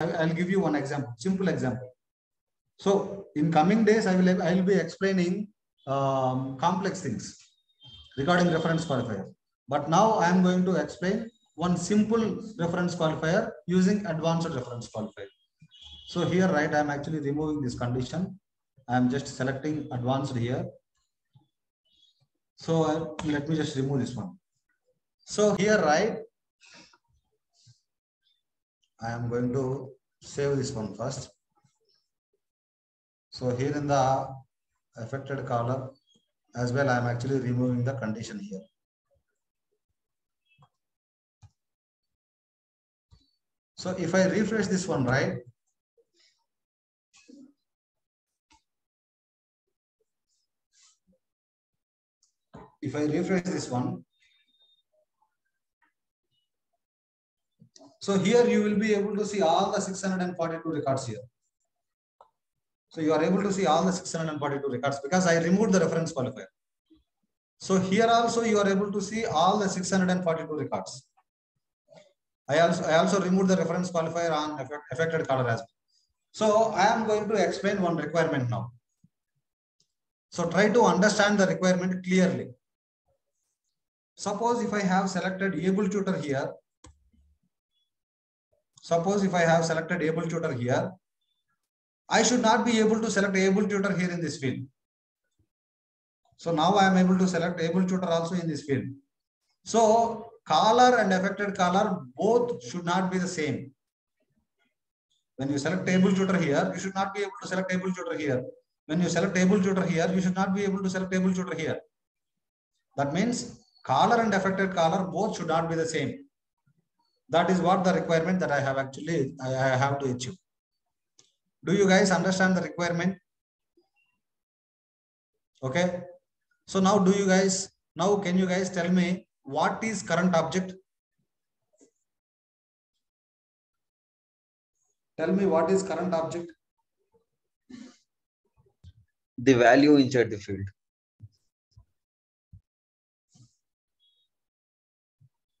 I'll give you one example, simple example. So in coming days, I will I will be explaining um, complex things regarding reference qualifier. But now I am going to explain one simple reference qualifier using advanced reference qualifier. So here, right, I am actually removing this condition. I am just selecting advanced here. So uh, let me just remove this one. So here, right, I am going to save this one first. So here in the affected column as well, I am actually removing the condition here. So if I refresh this one, right? If I refresh this one, so here you will be able to see all the 642 records here. So you are able to see all the 642 records because I removed the reference qualifier. So here also you are able to see all the 642 records. I also, I also removed the reference qualifier on affected caller as well. So I am going to explain one requirement now. So try to understand the requirement clearly. Suppose if I have selected Abel Tuter here, suppose if I have selected Abel Tuter here, I should not be able to select Abel Tuter here in this field. So now I am able to select Abel Tuter also in this field. So caller and affected caller both should not be the same. When you select Abel Tuter here, you should not be able to select Abel Tuter here. When you select Abel Tuter here, you should not be able to select Abel Tuter here. That means caller and affected caller both should not be the same. That is what the requirement that I have actually I have to achieve. Do you guys understand the requirement? Okay. So now do you guys, now can you guys tell me what is current object? Tell me what is current object? The value inside the field.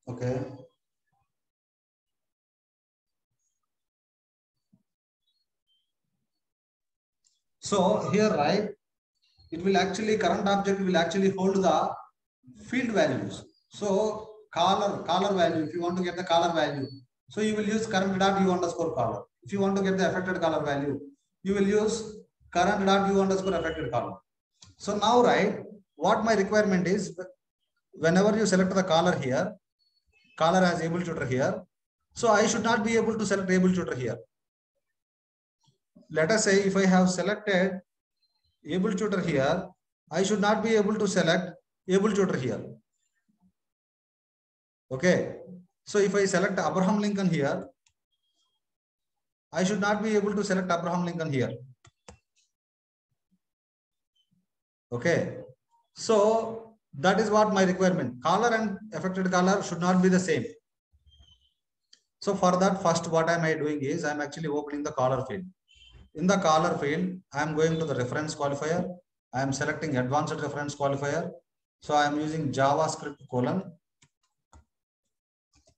Okay. So here, right, it will actually, current object will actually hold the field values. So caller, caller value, if you want to get the caller value, so you will use current dot u underscore caller. If you want to get the affected caller value, you will use current dot u underscore affected caller. So now, right, what my requirement is, whenever you select the caller here, caller as Abel Tuter here, so I should not be able to select Abel Tuter here let us say if I have selected Abel Tuter here, I should not be able to select Abel Tuter here. Okay. So if I select Abraham Lincoln here, I should not be able to select Abraham Lincoln here. Okay. So that is what my requirement. Caller and affected caller should not be the same. So for that, first what am I doing is I'm actually opening the caller field. In the caller field, I am going to the reference qualifier. I am selecting advanced reference qualifier. So I am using JavaScript colon.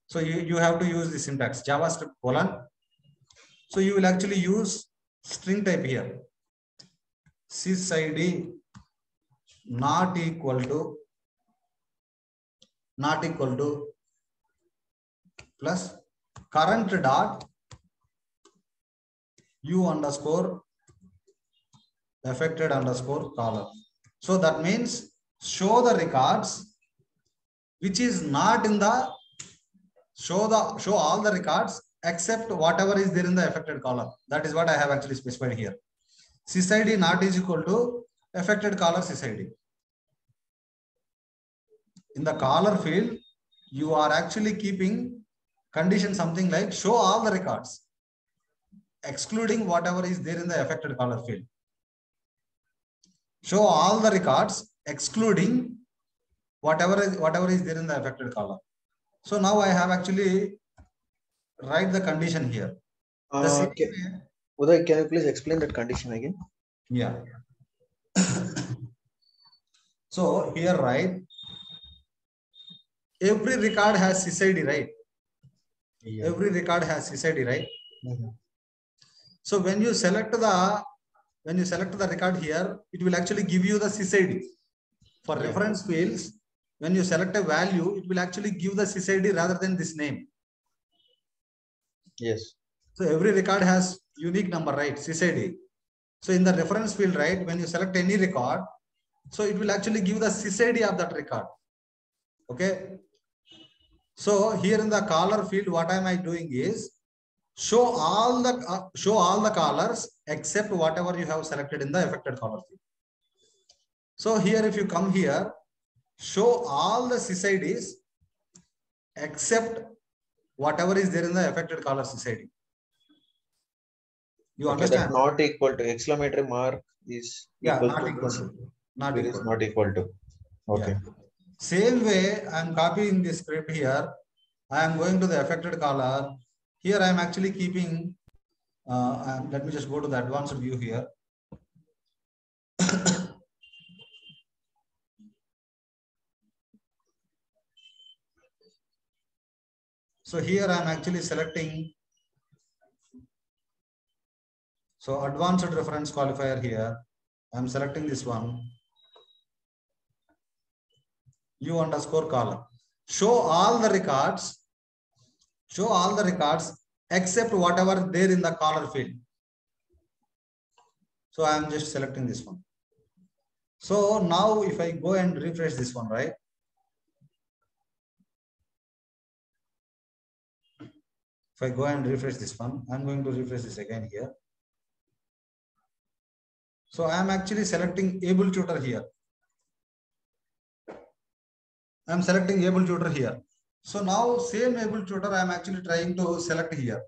So you, you have to use the syntax JavaScript colon. So you will actually use string type here. sysid not equal to not equal to plus current dot u underscore affected underscore caller. So that means show the records which is not in the show the show all the records except whatever is there in the affected caller. That is what I have actually specified here. sysid not is equal to affected caller sysid. In the caller field, you are actually keeping condition something like show all the records excluding whatever is there in the affected caller field. Show all the records excluding whatever is whatever is there in the affected caller. So now I have actually write the condition here. The Uh, can, way- Uday, can you please explain that condition again? yeah. so here right every record has SysID, right? Yeah. Every record has SysID, right? Mhm. So when you select the when you select the record here, it will actually give you the SysID. For Yeah. reference fields, when you select a value, it will actually give the SysID rather than this name. Yes. So every record has unique number, right? SysID. So in the reference field, right, when you select any record, so it will actually give the SysID of that record. Okay. So here in the caller field, what am I doing is show all the uh, show all the callers except whatever you have selected in the affected caller field. So here, if you come here, show all the SysIDs except whatever is there in the affected caller SysID. You Okay, understand? not equal to exclamatory mark is Yeah, equal not to equal to. Not It is equal. not equal to. Okay. Same way, I am copying this script here. I am going to the affected caller. Here I am actually keeping, uh, let me just go to the advanced view here. So here I am actually selecting. So advanced reference qualifier here. I am selecting this one. U underscore column. Show all the records. Show all the records except whatever there in the caller field. So I am just selecting this one. So now if I go and refresh this one, right? If I go and refresh this one, I'm going to refresh this again here. So I am actually selecting Abel Tuter here. I'm selecting Abel Tuter here. So now same Abel Tuter I'm actually trying to select here.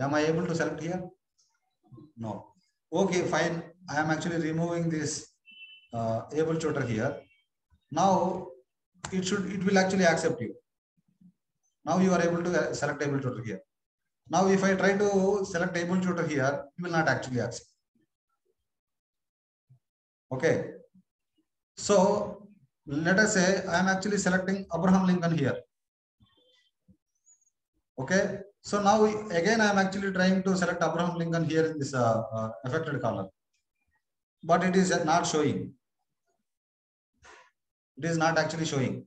Am I able to select here? No. Okay, fine. I am actually removing this uh, Abel Tuter here. Now it should it will actually accept you. Now you are able to uh, select Abel Tuter here. Now if I try to select Abel Tuter here, it will not actually accept. Okay. So let us say I am actually selecting Abraham Lincoln here. Okay. So now again I am actually trying to select Abraham Lincoln here in this uh, uh, affected column, but it is not showing. It is not actually showing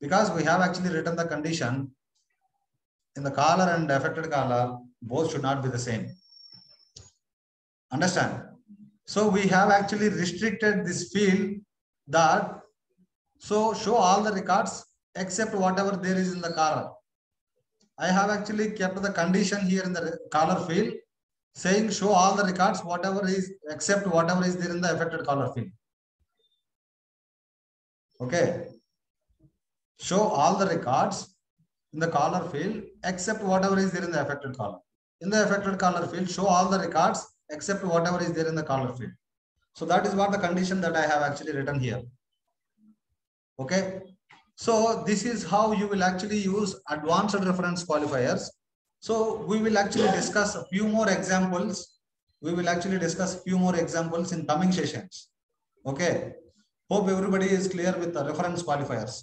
because we have actually written the condition in the caller and affected caller both should not be the same. Understand? So we have actually restricted this field that so show all the records except whatever there is in the caller. I have actually kept the condition here in the caller field saying show all the records whatever is except whatever is there in the affected caller field. Okay. Show all the records in the caller field except whatever is there in the affected caller. In the affected caller field, show all the records except whatever is there in the caller field. So that is what the condition that I have actually written here. Okay. So this is how you will actually use advanced reference qualifiers. So we will actually discuss a few more examples. We will actually discuss a few more examples in coming sessions. Okay. Hope everybody is clear with the reference qualifiers.